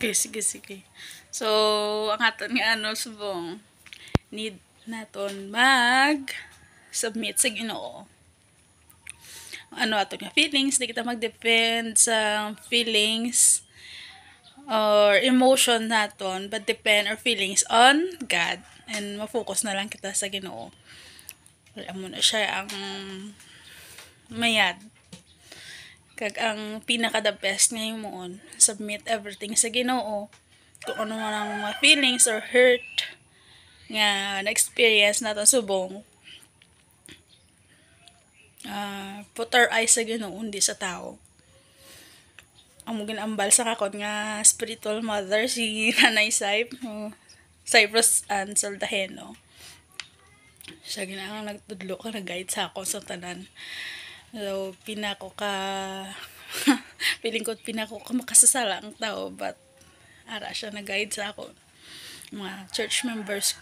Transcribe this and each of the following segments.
Okay, sige, sige. So, ang aton nga ano, subong, need naton mag submit sa ginoo. Ano ato nga feelings, di kita mag-depend sa feelings or emotion naton, but depend our feelings on God. And ma-focus na lang kita sa ginoo. Wala mo na siya ang mayad kag ang pinaka the best ngayon mo submit everything sa Ginoo kung ano man ang mga feelings or hurt nga na-experience natin subong uh, put our eyes sa Ginoo hindi sa tao. Ang ginambal sa kakot nga spiritual mother si Nanay Saip uh, Cyprus Ann Saldaheno siya ginang nagtudlo ka nag-guide sa ako sa tanan So, pinako ka, feeling ko pinako ka makasasala ang tao, but ara siya na-guide sa ako. Mga church members,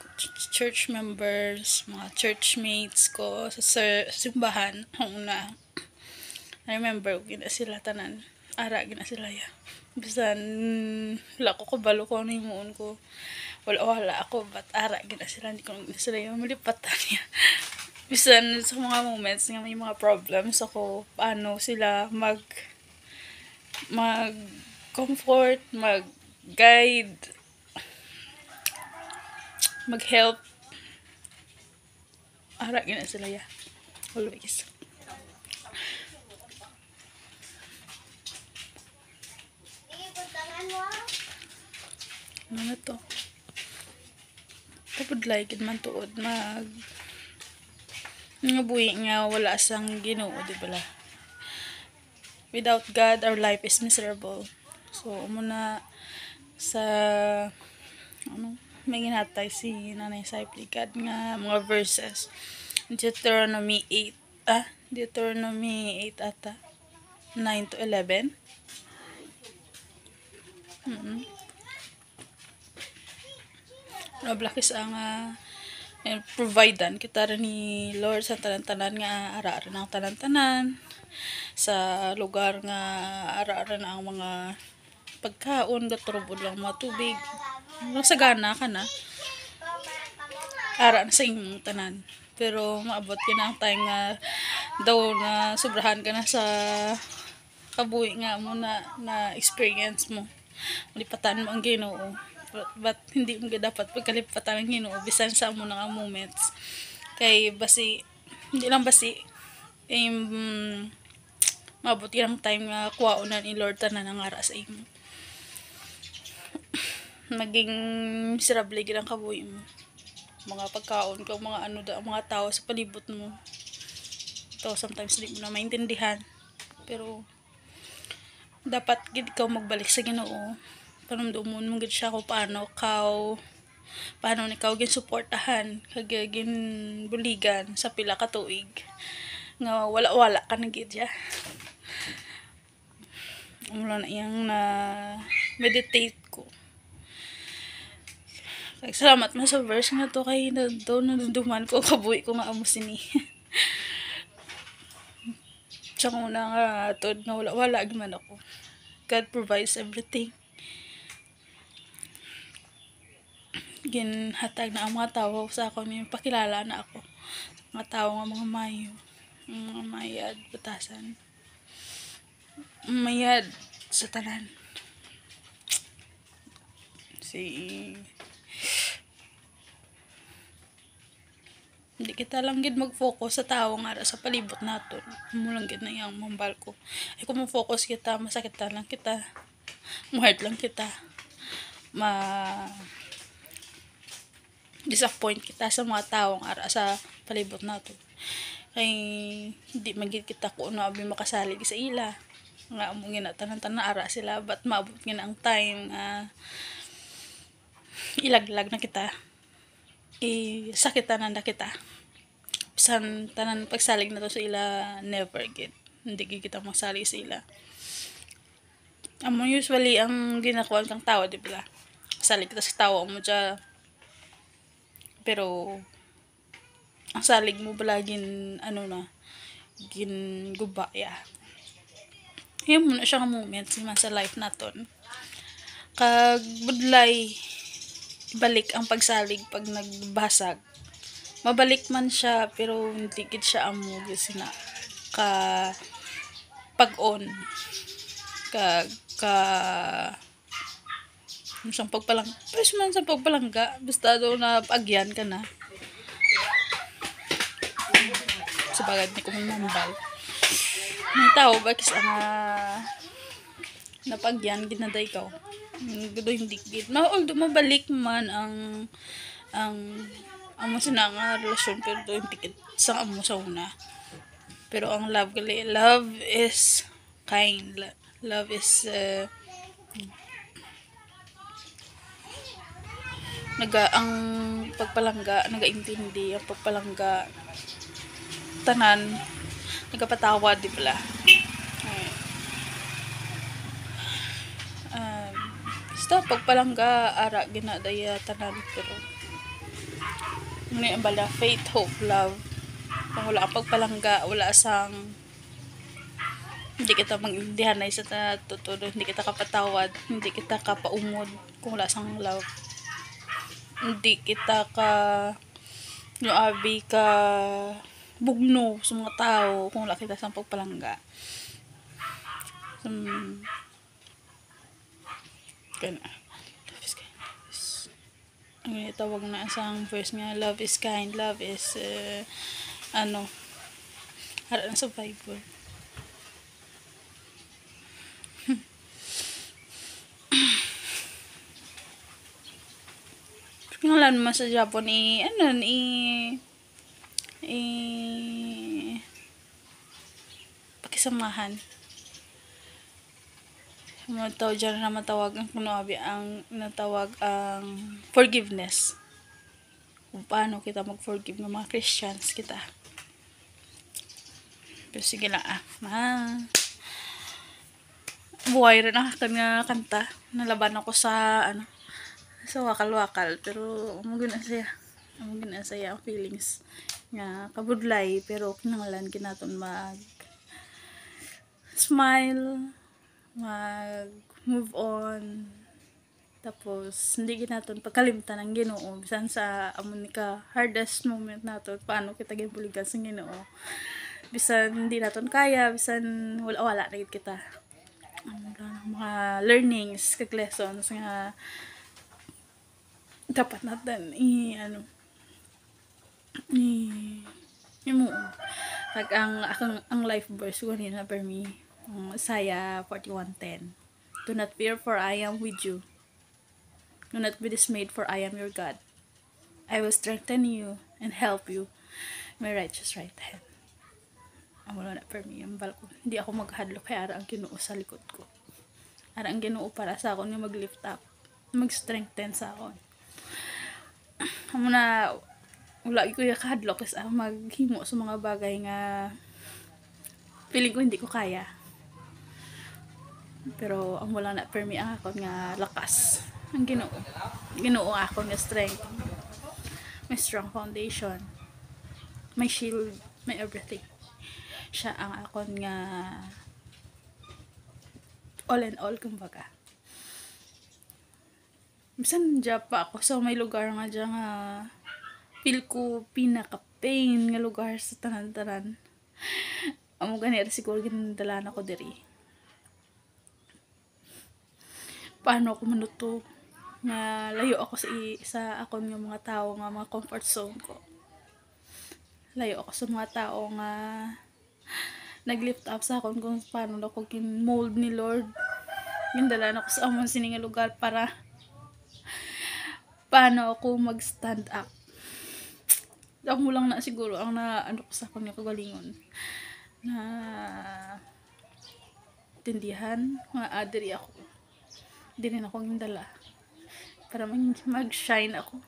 church members, mga churchmates ko sa sir, simbahan, una. I remember, gina sila tanan. Ara, gina sila ya. Bisan, wala ko kabalo ko ano yung ko. Wala, wala ako, but ara, gina sila. Hindi ko gina sila yung malipatan niya bisan sa mga moments nga may mga problems ako, paano sila mag mag comfort, mag guide, mag help. Ara gina sila ya. Always. Ano na to? Tapos like man tuod mag nga buhi nga wala sang ginoo, di ba Without God, our life is miserable. So, muna sa ano, may ginatay si Nanay Saiplikad nga mga verses. Deuteronomy 8, ah, Deuteronomy 8 ata, 9 to 11. Mm-hmm. Nablakis ang uh, providean. Kita rin ni Lord sa tanan-tanan nga ara-ara ng tanan-tanan. Sa lugar nga ara-ara ang mga pagkaon gaturubod lang mga tubig. Gana ka na. Ara na sa imong tanan. Pero maabot ka na ang time nga daw na sobrahan ka na sa kabuhi nga mo na, na experience mo. Malipatan mo ang ginoo but, but hindi mo dapat pagkalipatan ng Ginoo bisan sa mo nga moments. Kay basi hindi lang basi um, mabuti lang time nga kuwaonan ni Lord tanan ang ara sa imo. Naging miserable gid ang kabuhi mo. Mga pagkaon ko mga ano da mga tao sa palibot mo. To sometimes hindi mo na maintindihan. Pero dapat gid ikaw magbalik sa Ginoo panumdumon mo gid siya ko paano kaw paano ni kaw gin suportahan kag gin buligan sa pila ka tuig. Nga wala wala ka na gid siya Umula na iyang na meditate ko. Kay salamat man sa verse nga to kay na do naduduman ko kabuhi ko nga amo sini. Tsaka una nga tod nga wala wala man ako. God provides everything ginhatag na ang mga tao sa ako may pakilala na ako. Mga tao nga mga mayo mga mayad batasan. Mayad sa tanan. Si hindi kita lang gid mag-focus sa tao nga sa palibot naton mo lang gid na yang mambal ko. Ay kung mo-focus kita masakit lang kita. Mahard lang kita. Ma disappoint kita sa mga taong ara sa palibot nato kay hindi magid kita ko ano abi makasalig sa ila. Nga amo na tanan tanan ara sila but maabot nga ang time uh, ilaglag na kita. I sakitan na kita. Bisan tanan pagsalig na to sa ila never gid hindi gid kita masalig sa ila. Amo usually ang ginakuan kang tao di ba? Salig kita sa tao mo dya pero, ang salig mo balagin, ano na, gin gubaya. Yan muna siya moments naman sa life naton. kag budlay balik ang pagsalig pag nagbasag mabalik man siya pero hindi gid siya amo kasi na ka pag-on ka ka siyang pagpalang pwes man sa pagpalangga basta daw na agyan ka na. Sa bagay ni kumambal may tao ba kasi ang ah, napagyan ginaday ka gudo hindi gid ma although mabalik man ang ang amo sina nga relasyon pero do hindi sa amo sa una. Pero ang love gali love is kind. Lo- love is uh, naga ang pagpalangga nagaintindi ang pagpalangga. Tanan nagapatawad di pala. Um, basta pagpalangga ara ginadaya tanan pero may bala faith hope love. Kung wala ang pagpalangga wala sang hindi kita maintindihan na isa na tutulo hindi kita kapatawad hindi kita kapaumod kung wala sang love hindi kita ka yung abi ka bugno sa mga tao kung wala kita sa pagpalangga. Um, kana love is kind love is ang tawag na isang verse nga love is kind love is uh, ano harap na sa Bible Pingalan mo sa Japon i ano i i pakisamahan. Mga tao dyan na matawag ang kunabi ang natawag ang forgiveness. Kung paano kita mag-forgive ng mga Christians kita. Pero sige lang ah. Ma. Buhay rin ah kanya kanta. Nalaban ako sa ano sa wakal-wakal. Pero umugin na siya umugin na siya ang feelings nga kabudlay pero kinangalan kinaton mag smile mag move on. Tapos hindi ginaton pagkalimtan ang Ginoo. Bisan sa amon ka hardest moment nato paano kita gibuligan sa Ginoo. Bisan hindi naton kaya bisan wala wala na kita. Lang, mga learnings kag lessons nga dapat natin i ano i imo kag ang akong ang life verse ko nila for me um, Isaiah 41:10 Do not fear for I am with you. Do not be dismayed for I am your God. I will strengthen you and help you my righteous right hand. Ang wala na for me ang bal ko. Hindi ako maghadlok kaya ara ang Ginoo sa likod ko. Ara ang Ginoo para sa akon nga mag-lift up mag-strengthen sa akon amo na wala ko ya kahadlok is ang maghimo sa mga bagay nga feeling ko hindi ko kaya. Pero ang wala na me ang akon nga lakas. Ang Ginoo. Ginoo akon nga strength. May strong foundation. May shield may everything. Siya ang akon nga all in all kumbaga bisan dya pa ako. Sa may lugar nga dya nga feel ko pinaka pain nga lugar sa tanan-tanan amo ganira siguro ginadala na ko diri. Paano ako manuto? Nga layo ako sa sa akon nga mga tao nga mga comfort zone ko. Layo ako sa mga tao nga naglift up sa akon kung paano ako kin mold ni Lord. Gindala na ko sa amon sini nga lugar para paano ako mag-stand up. Ako lang na siguro ang na ano ko sa kanya na tindihan nga adri ako. Hindi rin ako yung dala. Para mag- mag-shine ako.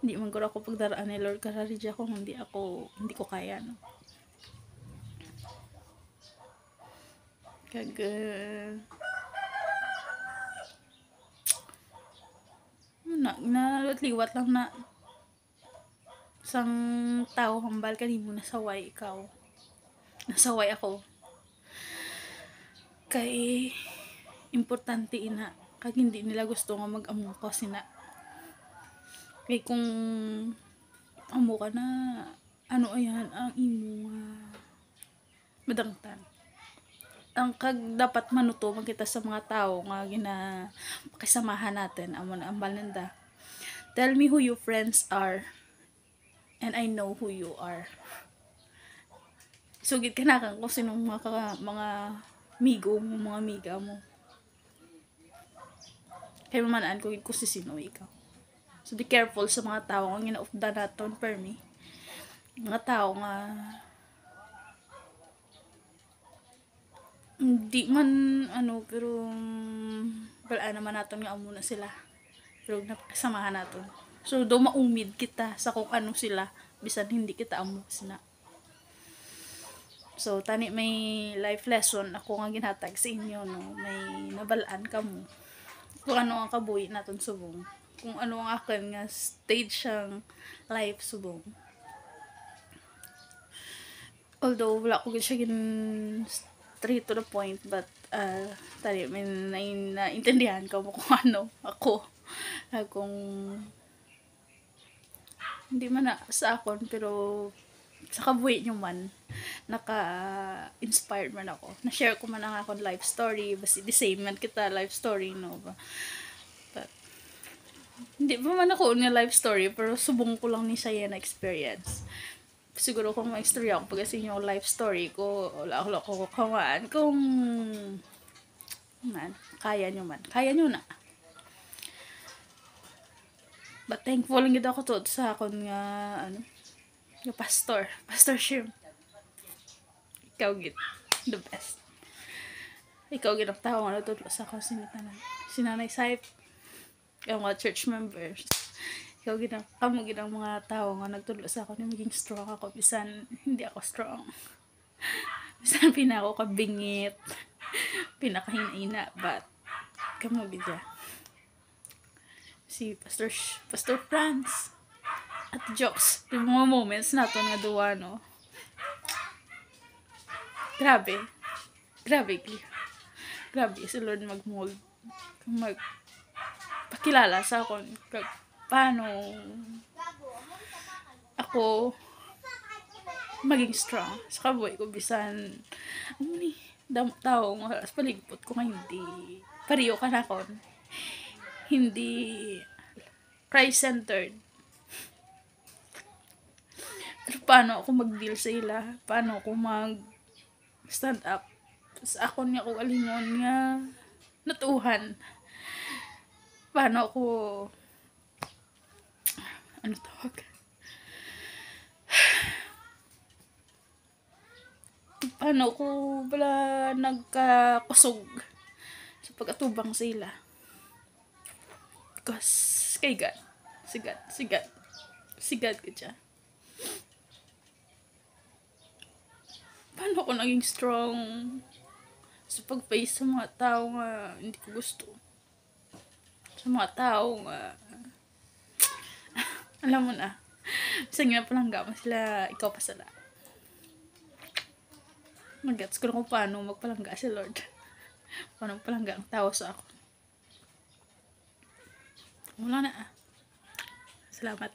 Hindi man ko ako pagdaraan ni Lord karari ako hindi ako hindi ko kaya no. Kag uh, na, na liwat lang na sang tao hambal kanimo nasaway ikaw. Nasaway ako. Kay importante ina kag hindi nila gusto nga mag-amo ko sina. Kay kung amo ka na ano ayan ang imo madangtan ang kag dapat manuto magkita sa mga tao nga gina pakisamahan natin amo na ang balanda. Tell me who your friends are and I know who you are. Sugid ka na kang kung sinong mga ka- mga migo mo mga miga mo. Kaya mamanaan ko kung si sino ikaw. So be careful sa mga tao nga ginaufda naton per me. Mga tao nga hindi man ano pero wala naman natin nga amo na sila. Pero napakasamahan natin. So do maumid kita sa kung ano sila. Bisan hindi kita amo sila so tani may life lesson ako nga ginhatag sa inyo no? May nabalaan ka mo. Kung ano ang kabuhi natin subong. Kung ano ang akin nga stage siyang life subong. Although wala ko siya gin straight to the point but uh, tali may na, naintindihan ko mo kung ano ako. Uh, kung hindi man na sa akon pero sa kabuhi nyo man naka-inspired man ako. Na-share ko man ang akong life story basta the same man kita life story no ba? But hindi pa man ako ni life story pero subong ko lang ni siya na experience siguro kung may istorya ako pag yung life story ko, wala ako ko kawaan. Kung, man, kaya nyo man. Kaya nyo na. But thankful lang ako to sa akon nga, ano, yung pastor. Pastor Shim. Ikaw gid. The best. Ikaw gid ang tao nga natutlo sa akong sinatanan. Sinanay Saip. Yung mga church members ikaw ginang kamo ginang mga tao nga nagtudlo sa ako na maging strong ako. Bisan hindi ako strong. Bisan pina ako kabingit. Pinakahina but kamo gidya si Pastor Sh- Pastor Franz. At jokes yung mga moments nato nga duwa no? Grabe. Grabe grabe si Lord mag-mold mag pakilala sa akon paano ako maging strong sa kabuhay ko bisan ni dam tao sa paligpot ko nga hindi pariyo ka na kon. Hindi Christ-centered pero paano ako mag-deal sa ila? Paano ako mag stand up? Sa ako niya ko alingon nga natuhan. Paano ako ano tawag? Paano ko pala nagkakusog sa pag-atubang sila? Because, kay God. Si God. Si God. Si God ko siya. Paano ako naging strong sa pag-face sa mga tao nga hindi ko gusto? Sa mga tao nga alam mo na. Sa nga palangga mo sila, ikaw pa sila. Magets ko na kung paano magpalangga si Lord. paano palangga ang tao sa ako. Wala na ah. Salamat.